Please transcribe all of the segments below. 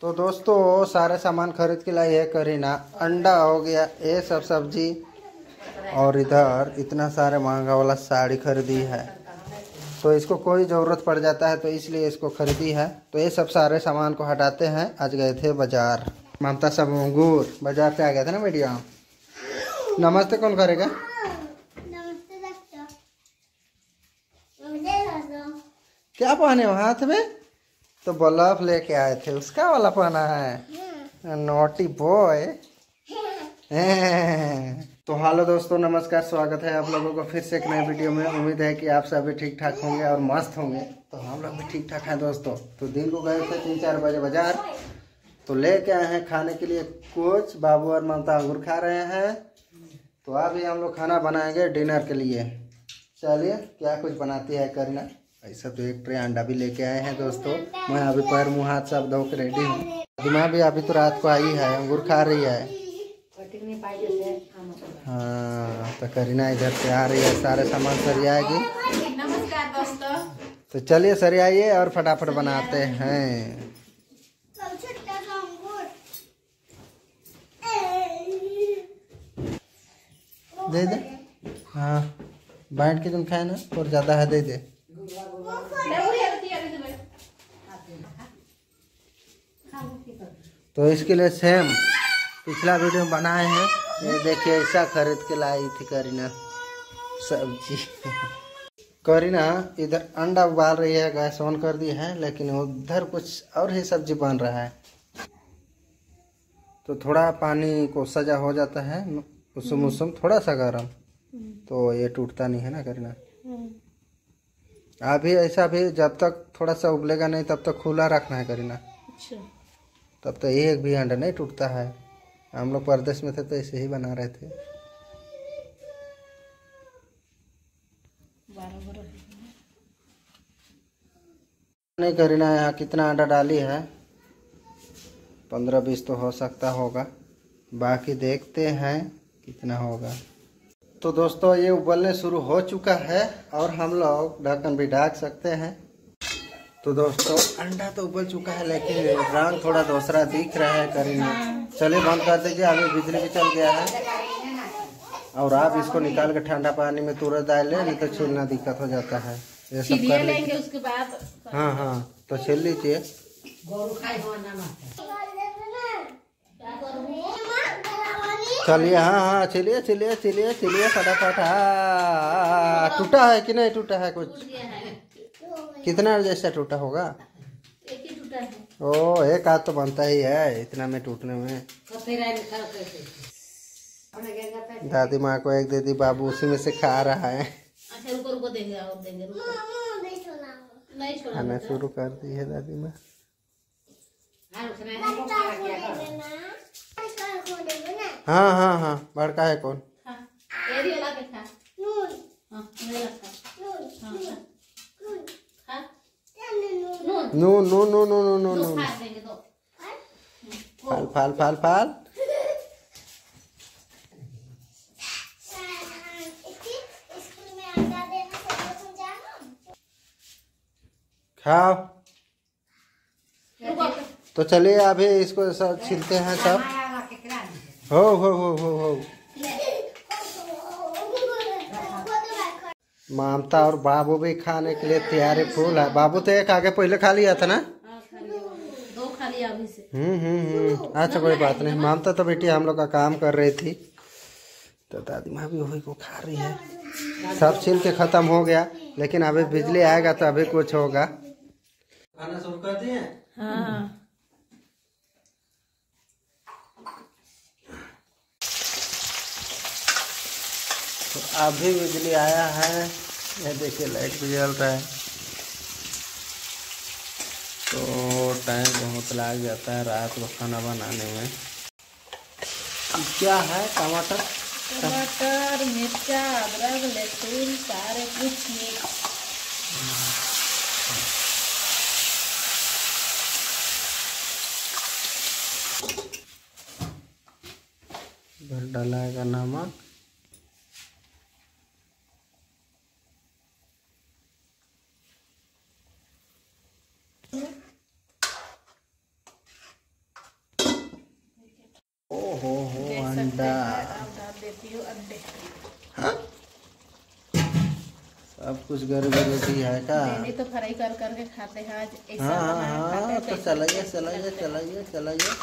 तो दोस्तों, सारे सामान खरीद के लाई है करीना। अंडा हो गया, ये सब सब्ज़ी। और इधर इतना सारे महँगा वाला साड़ी खरीदी है। तो इसको कोई ज़रूरत पड़ जाता है तो इसलिए इसको खरीदी है। तो ये सब सारे सामान को हटाते हैं। आज गए थे बाज़ार। ममता सब अंगूर। बाज़ार से आ गए थे ना मीडिया। नमस्ते, कौन करेगा नमस्ते डॉक्टर मुझे दो क्या पहने हो हाथ में? तो बल्ब लेके आए थे उसका वाला पहना है। नोटी बॉय तो हेलो दोस्तों नमस्कार स्वागत है आप लोगों को फिर से एक नए वीडियो में। उम्मीद है कि आप सभी ठीक ठाक होंगे और मस्त होंगे। तो हम लोग भी ठीक ठाक हैं दोस्तों। तो दिन को गए थे तीन चार बजे बाज़ार। तो लेके आए हैं खाने के लिए कुछ। बाबू और ममता अंगूर खा रहे हैं। तो अभी हम लोग खाना बनाएँगे डिनर के लिए। चलिए क्या कुछ बनाती है करना? ऐसा तो एक ट्रे अंडा भी लेके आए हैं दोस्तों। मैं अभी पैर मुँह हाथ सब धो के रेडी हूँ। दिमाग भी अभी तो रात को आई है अंगूर खा रही है। हाँ तो करीना इधर से आ रही है सारे सामान सरियाएगी नमस्कार दोस्तों। तो चलिए सरियाइए और फटाफट बनाते हैं। दे दे। हाँ बांट के तुम खाए ना और ज़्यादा है दे दे। तो इसके लिए सेम पिछला वीडियो में बनाए हैं। ये देखिए ऐसा खरीद के लाई थी करीना सब्ज़ी। करीना इधर अंडा उबाल रही है गैस ऑन कर दी है लेकिन उधर कुछ और ही सब्ज़ी बन रहा है। तो थोड़ा पानी को सजा हो जाता है उसम उसम थोड़ा सा गर्म। तो ये टूटता नहीं है ना करीना? अभी ऐसा भी जब तक थोड़ा सा उबलेगा नहीं तब तक खुला रखना है करीना। अच्छा। तब तो एक भी अंडा नहीं टूटता है। हम लोग परदेश में थे तो ऐसे ही बना रहे थे। नहीं करीना यहाँ कितना अंडा डाली है? पंद्रह बीस तो हो सकता होगा। बाकी देखते हैं कितना होगा। तो दोस्तों, ये उबलने शुरू हो चुका है और हम लोग ढक्कन भी ढाक सकते हैं। तो दोस्तों अंडा तो उबल चुका है लेकिन रंग थोड़ा दूसरा दिख रहा है करीना। चलिए बंद कर दीजिए अभी बिजली भी चल गया है। और आप इसको निकाल के ठंडा पानी में तुरंत डाल लें नहीं तो छीलना दिक्कत हो जाता है। ये सब कर लेंगे उसके बाद हाँ हाँ तो छील लीजिए। चलिए हाँ हाँ चलिए चलिए चलिए चलिए फटाफट हाँ टूटा है कि नहीं टूटा है कुछ? कितना जैसा टूटा होगा? एक ही टूटा है। ओ एक हाथ तो बनता ही है इतना में टूटने में। दादी माँ को एक दे दी बाबू उसी में से खा रहा है। अच्छा रुको रुको देंगे और देंगे रुको। नहीं छोड़ा खाना शुरू कर दी है दादी माँ। हाँ हाँ हाँ बड़का है कौन? हाँ मेरा खा नून हाँ खा खा नून नून नू नू नू नू नू नू नू फाल फाल फाल फाल खाओ। तो चलिए अभी इसको सब छिलते हैं सब। हो हो हो हो हो। ममता और बाबू भी खाने के लिए तैयारी फूल है। बाबू तो एक आगे पहले खा लिया था ना? हाँ खा लिया दो खा लिया अभी से। हम्म हम्म हम्म। अच्छा कोई बात नहीं। मामता तो बेटी हम लोग का काम कर रही थी। तो दादी माँ भी वही को खा रही है। सब छिल के खत्म हो गया। लेकिन अभी बिजली आएगा तो अभी कुछ होगा। खाना शुरू कर दिए? हाँ। अभी बिजली आया है। ये देखिए लाइट भी जल रहा है। तो टाइम बहुत लग जाता है रात को खाना बनाने में। क्या है टमाटर? टमाटर मिर्चा अदरक लहसुन सारे कुछ मिक्स। डलाएगा नमक ओ हो हो देख सकते अंडा हैं अब डाल देती हूँ अंडे हाँ? सब कुछ गरीबी रोटी है का तो फ्राई कर करके खाते हैं आज। ऐसा हाँ हाँ हाँ तो कैसा चलाइए चलाइए चलाइए चलाइए।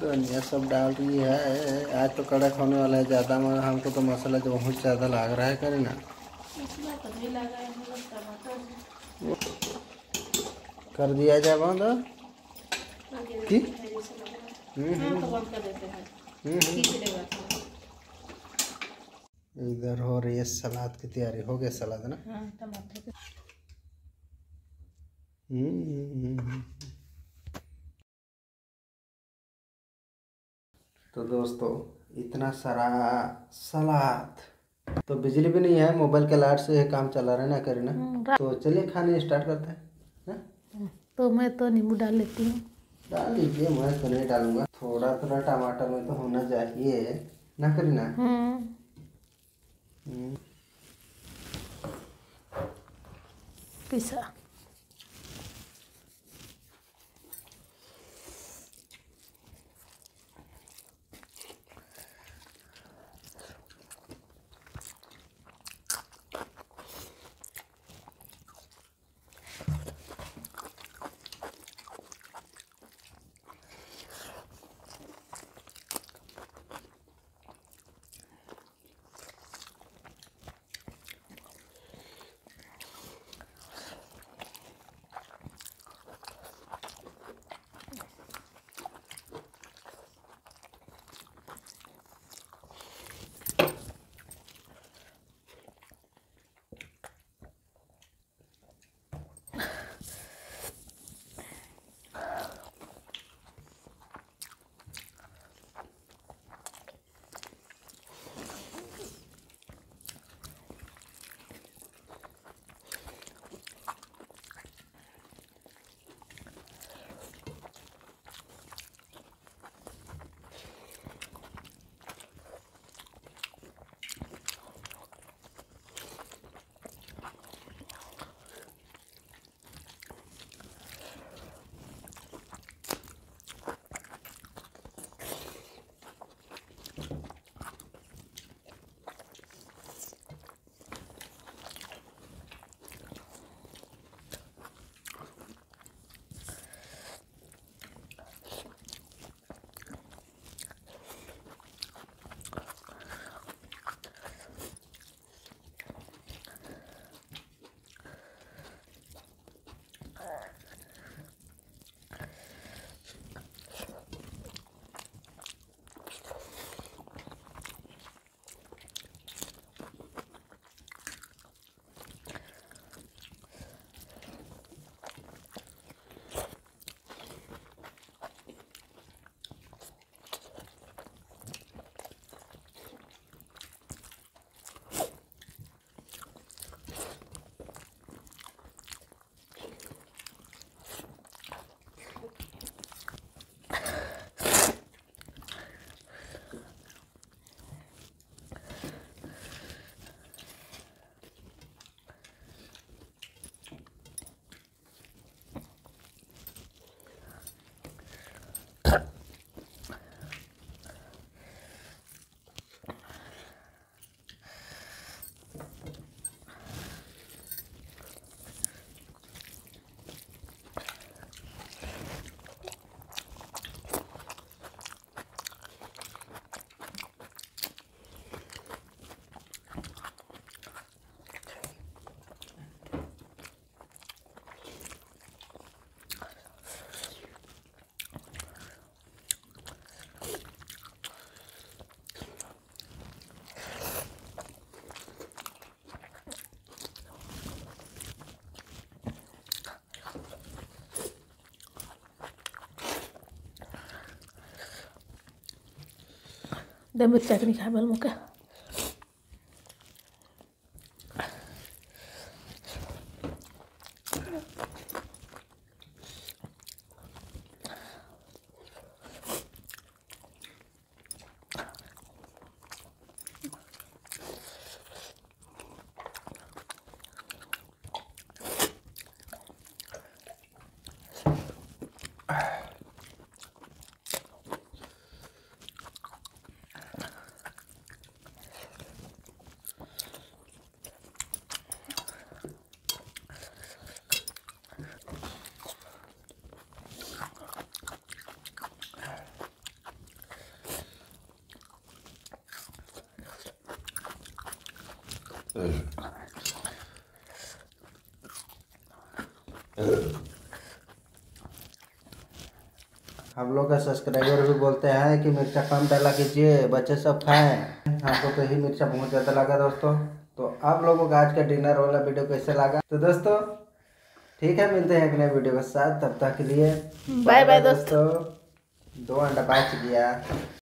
धनिया सब डाल रही है। आज तो कड़क होने वाला है ज़्यादा मगर हमको तो मसाला जो बहुत ज़्यादा लग रहा है करे ना कर दिया जाए बंद। हम्म। इधर हो रही है सलाद की तैयारी हो गया सलाद ना हम्म। तो दोस्तों, इतना सारा सलाद तो बिजली भी नहीं है मोबाइल के लाइट से काम चला रहा है ना करीना। तो चलिए खाने स्टार्ट करते हैं? तो मैं तो नींबू डाल लेती हूँ। डाल लीजिए मैं तो नहीं डालूँगा। थोड़ा थोड़ा टमाटर में तो होना चाहिए ना करीना? हम्म। पिसा। दे मिरचा के नहीं हम लोग का सब्सक्राइबर भी बोलते हैं कि मिर्चा कम डाला कीजिए बच्चे सब खाएँ। हमको तो ही मिर्चा बहुत ज़्यादा लगा दोस्तों। तो आप लोगों का आज का डिनर वाला वीडियो कैसे लगा? तो दोस्तों ठीक है मिलते हैं नए वीडियो के साथ। तब तक के लिए बाय बाय दोस्तों। दो अंडा बच गया।